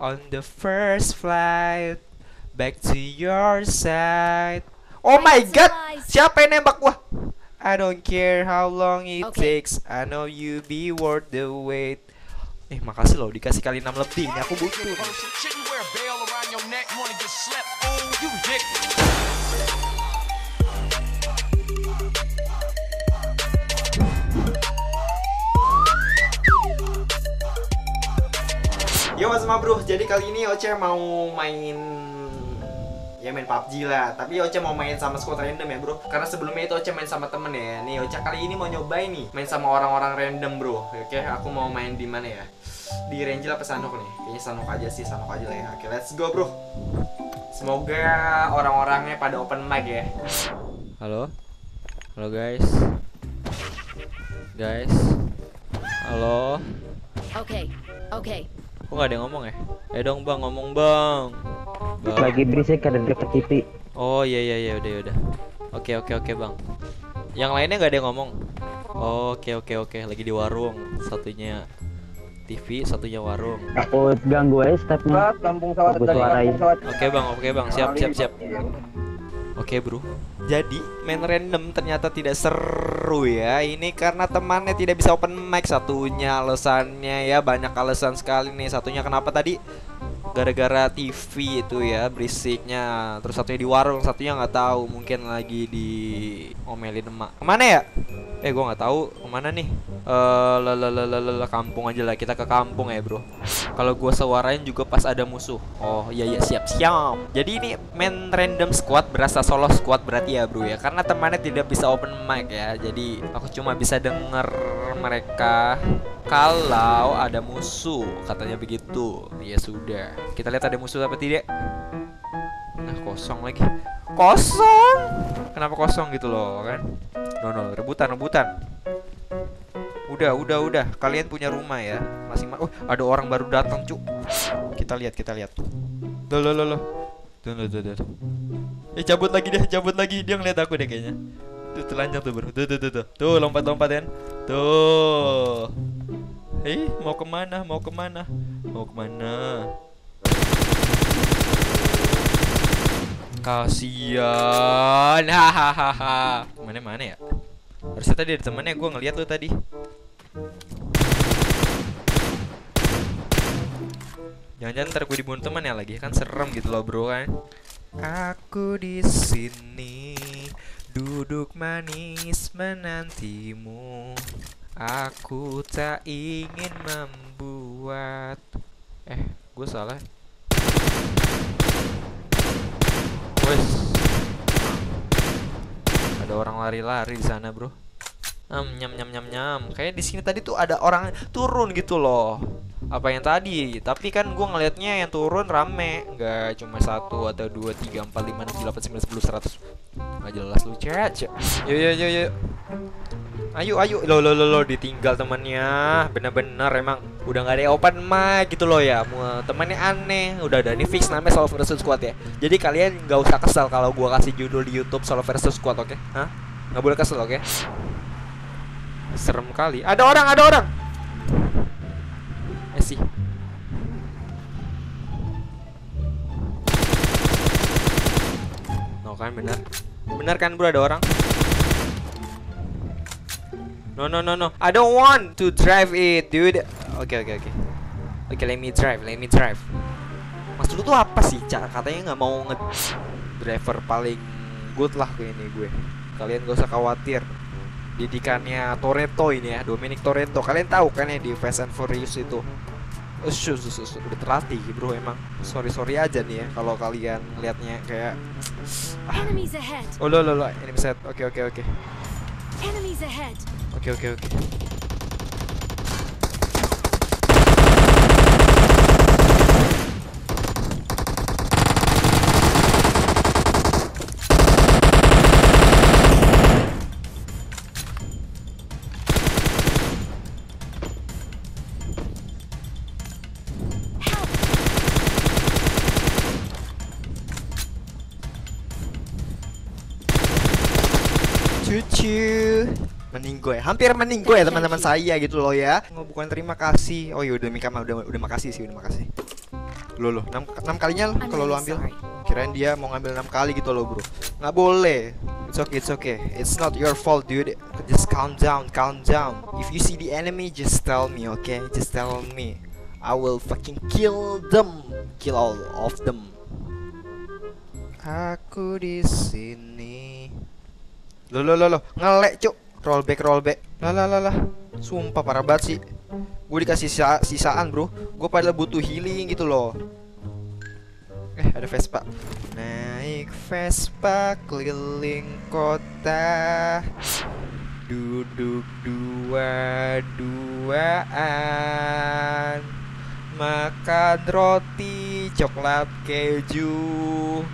On the first flight Back to your side. Oh my god! Siapa yang nembak gua? I don't care how long it Okay. takes. I know you be worth the wait. Eh makasih loh dikasih kali 6 lebih. Ini aku butuh mas Ma bro, jadi kali ini Oce mau main ya main PUBG lah. Tapi Oce mau main sama squad random ya bro. Karena sebelumnya itu Oce main sama temen ya. Nih Oce kali ini mau nyobain nih main sama orang-orang random bro. Oke aku mau main di mana ya? Di Rangel apa Sanok nih? Kayaknya Sanok aja sih Sanok aja lah ya. Oke let's go bro. Semoga orang-orangnya pada open mic ya. Halo? Halo guys. Guys. Halo? Okay, okay. Kok gak ada yang ngomong ya? Eh dong bang, ngomong bang. Bang. Lagi berisik ada deket TV. Oh iya iya iya udah udah. Oke oke oke bang. Yang lainnya nggak ada yang ngomong. Oke oke oke lagi di warung. Satunya TV, satunya warung. Aku ganggu aja stepnya. Kampung suarain. Oke bang oke bang siap siap siap. Oke bro. Jadi main random ternyata tidak seru ya. Ini karena temannya tidak bisa open mic satunya alasannya ya banyak alasan sekali nih. Satunya kenapa tadi? Gara-gara TV itu ya berisiknya. Terus satunya di warung, satunya nggak tahu mungkin lagi di omelin emak. Ke mana ya? Eh gua nggak tahu ke mana nih. La, kampung aja lah kita ke kampung ya bro. Kalau gua sewarain juga pas ada musuh. Oh iya iya siap siap. Jadi ini main random squad berasa solo squad berarti ya bro ya. Karena temannya tidak bisa open mic ya. Jadi aku cuma bisa denger mereka kalau ada musuh katanya begitu. Ya sudah. Kita lihat ada musuh apa tidak. Nah kosong lagi. Kosong. Kenapa kosong gitu loh kan? No no rebutan rebutan. Udah, udah, udah. Kalian punya rumah ya. Masing Oh, ada orang baru datang, Cuk. Kita lihat, kita lihat. Loh, loh, loh, loh. Tuh, tuh. Eh, cabut lagi deh, cabut lagi. Dia ngeliat aku deh kayaknya. Tuh, telanjang tuh, bro. Tuh, tuh, tuh, tuh. Tuh, lompat-lompat kan. Tuh. Eh, mau ke mana? Mau ke mana? Mau ke mana? Kasian. Hahaha. Mana mana ya? Harusnya tadi ada temennya gue ngeliat tuh tadi. Jangan-jangan ntar gue dibunuh teman ya lagi kan serem gitu loh bro kan. Aku di sini duduk manis menantimu. Aku tak ingin membuat eh gue salah. Wes. Ada orang lari-lari di sana, Bro. Am, nyam nyam nyam nyam. Kayak di sini tadi tuh ada orang turun gitu loh. Apa yang tadi? Tapi kan gua ngelihatnya yang turun rame, nggak cuma satu atau dua, tiga, empat, lima, enam, tujuh, delapan, sembilan, sepuluh, seratus. Nggak jelas lu, cek. Yo yo yo yo. Ayo ayo lo lo lo lo ditinggal temannya bener-bener emang udah nggak ada open mic gitu loh ya temannya aneh udah ada ini fix namanya solo versus squad ya jadi kalian nggak usah kesal kalau gua kasih judul di YouTube solo versus squad oke Hah nggak boleh kesel oke serem kali ada orang ada orang eh sih no kan benar benar kan bro ada orang No no no no. I don't want to drive it, dude. Oke oke oke. Oke, let me drive, let me drive. Maksud lu tuh apa sih, Cak? Katanya nggak mau nge driver paling good lah kayak ini gue. Kalian gak usah khawatir. Didikannya Toretto ini ya, Dominic Toretto. Kalian tahu kan ya di Fast and Furious itu. Ush, ush, ush. udah terlatih bro emang sorry sorry aja nih ya kalau kalian liatnya kayak ahead. oh lo lo lo ini set oke oke oke oke oke oke meninggoy hampir meninggoy ya teman-teman saya gitu loh ya oh, bukan terima kasih oh ya udah Mika mah udah udah makasih sih udah makasih Lo lo, 6, kalinya lah I'm kalau lo ambil. Kirain dia mau ngambil 6 kali gitu loh, Bro. Nggak boleh. It's okay, it's okay. It's not your fault, dude. Just calm down, calm down. If you see the enemy, just tell me, okay? Just tell me. I will fucking kill them. Kill all of them. Aku di sini. Lo lo lo lo, ngelek, Cuk. Rollback, rollback. Lah lah lah lah. Sumpah parah banget sih. Gue dikasih sisa sisaan, Bro. Gue padahal butuh healing gitu loh. Eh, ada Vespa. Naik Vespa keliling kota. Duduk dua-duaan. Makan roti coklat keju.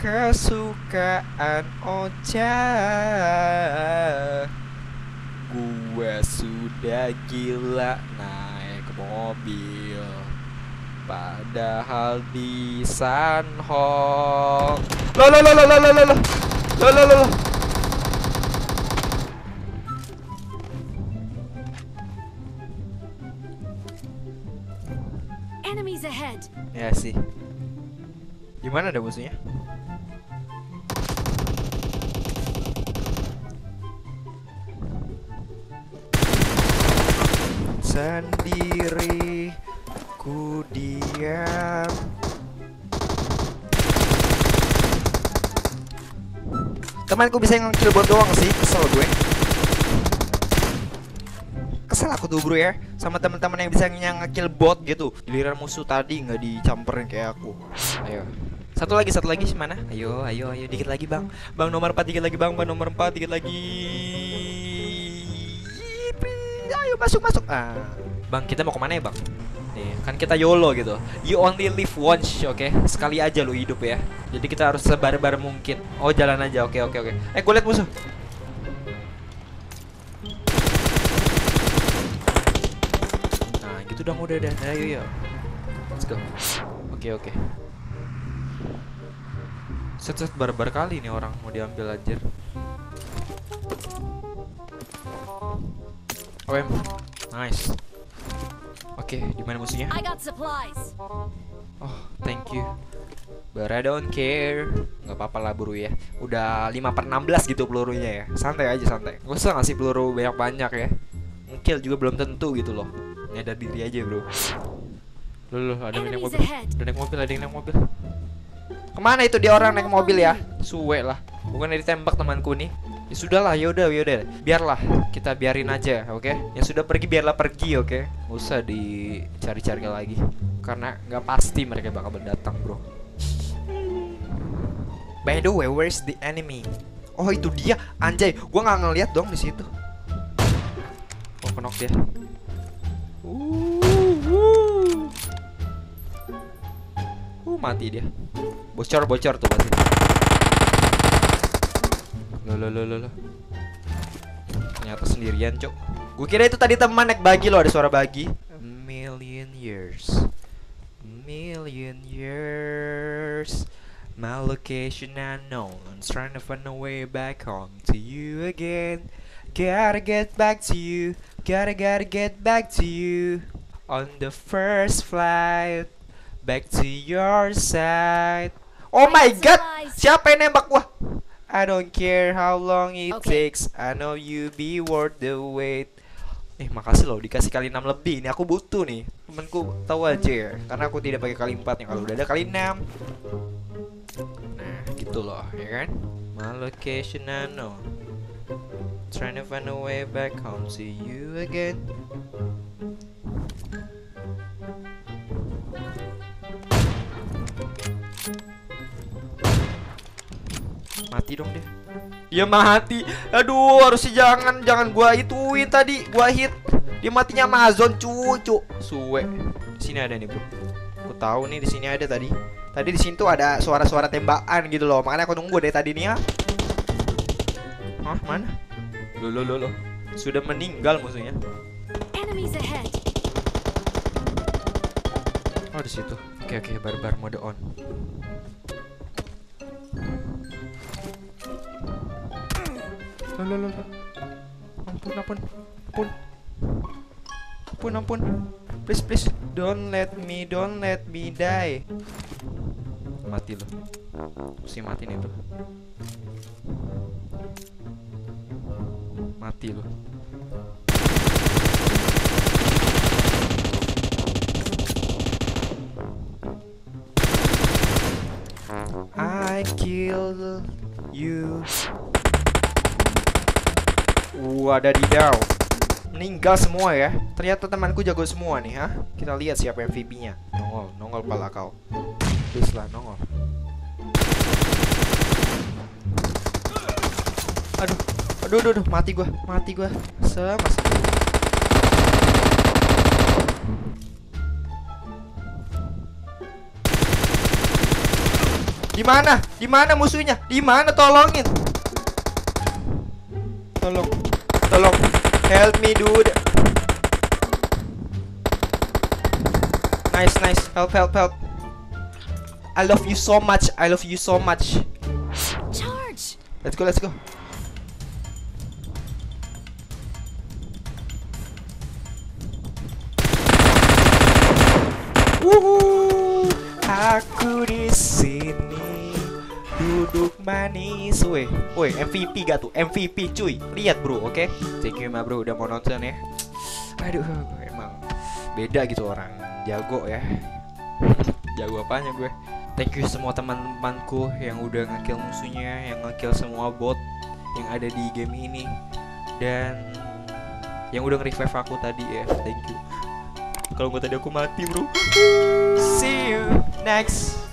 Kesukaan Ocha. Gua sudah gila naik mobil. Padahal di Sanhok Lo lo lo lo lo lo lo lo Lo lo lo lo Enemies ahead. Ya sih Gimana ada musuhnya? Sendiri ku diam. Temanku bisa nge-kill bot doang sih, kesel gue. Kesel aku tuh bro ya. Sama teman-teman yang bisa nge-kill bot gitu. Giliran musuh tadi nggak dicamperin kayak aku. Ayo. Satu lagi, satu lagi mana? Ayo, ayo, ayo, dikit lagi bang. Bang nomor 4, dikit lagi bang, bang nomor 4, dikit lagi masuk, masuk. Ah. Bang, kita mau ke mana ya bang? Nih, kan kita YOLO gitu. You only live once, oke? Sekali aja lu hidup ya. Jadi kita harus sebar-bar mungkin. Oh jalan aja, oke oke oke. Eh gue liat musuh. Nah gitu dong udah udah. Ayo yuk Let's go. Oke oke. Set set barbar kali nih orang mau diambil anjir OM Nice Oke, di mana musuhnya? I got supplies. Oh, thank you. But I don't care. Nggak apa-apa lah buru ya. Udah 5 per 16 gitu pelurunya ya. Santai aja santai. Gak usah ngasih peluru banyak-banyak ya. Ngekill juga belum tentu gitu loh. Nyadar diri aja bro. Loh, loh, ada yang naik mobil. Ada yang naik mobil, ada yang naik mobil. Ke mana itu dia orang naik mobil ya? Suwe lah. Bukan ditembak temanku nih. Ya sudahlah, ya udah, ya udah. Biarlah, kita biarin aja, oke? Yang sudah pergi biarlah pergi, oke? Nggak usah dicari-cari lagi. Karena nggak pasti mereka bakal datang, bro. By the way, where's the enemy? Oh itu dia, anjay. Gua nggak ngeliat dong di situ. Oh kenok dia. Uh, uh. Uh, mati dia. Bocor bocor tuh pasti. Loh loh loh loh. loh. Ternyata sendirian, Cok. Gue kira itu tadi teman naik bagi loh, ada suara bagi. Million years. Million years. My location unknown. Trying to find a way back home to you again. Gotta get back to you. Gotta gotta get back to you. On the first flight. Back to your side. Oh my god! Siapa yang nembak gua? I don't care how long it Okay. takes. I know you be worth the wait. Eh makasih loh dikasih kali 6 lebih. Ini aku butuh nih. Temenku tahu aja ya Karena aku tidak pakai kali 4 yang Kalau udah ada kali 6 Nah gitu loh ya kan? My location unknown Trying to find a way back home. See you again Mati dong dia Dia mati. Aduh harusnya jangan Jangan gua ituin tadi Gua hit. Dia matinya Amazon cucu Suwe. Di sini ada nih bro Aku tahu nih di sini ada tadi. Tadi di sini tuh ada suara-suara tembakan gitu loh. Makanya aku nunggu dari tadi nih ya. Hah mana? Loh loh loh loh. Sudah meninggal musuhnya. Oh di situ. Oke oke. Barbar mode on. Loh, loh, loh. Ampun ampun ampun ampun ampun. Please please. Don't let me, don't let me die. Mati lo. Mesti mati nih bro. Mati lo. I kill you. Wadadidaw. Meninggal semua ya. Ternyata temanku jago semua nih, ha? Kita lihat siapa MVP-nya. Nongol, nongol pala kau. Please lah, nongol. Aduh, aduh, aduh, aduh, mati gua, mati gua. Sama sekali. Di mana? Di mana musuhnya? Di mana tolongin? Tolong. Tolong. Help me, dude. Nice, nice. Help, help, help. I love you so much. I love you so much. Charge! Let's go, let's go. Wuhu, aku di sini duduk manis, weh. Woi, MVP gak tuh? MVP cuy. Lihat bro, oke? Thank you ma bro udah mau nonton ya. Aduh, emang beda gitu orang. Jago ya. Jago apanya gue? Thank you semua teman-temanku yang udah ngekill musuhnya, yang ngekill semua bot yang ada di game ini dan yang udah nge-revive aku tadi ya. Thank you. Kalau nggak tadi aku mati, Bro. See you next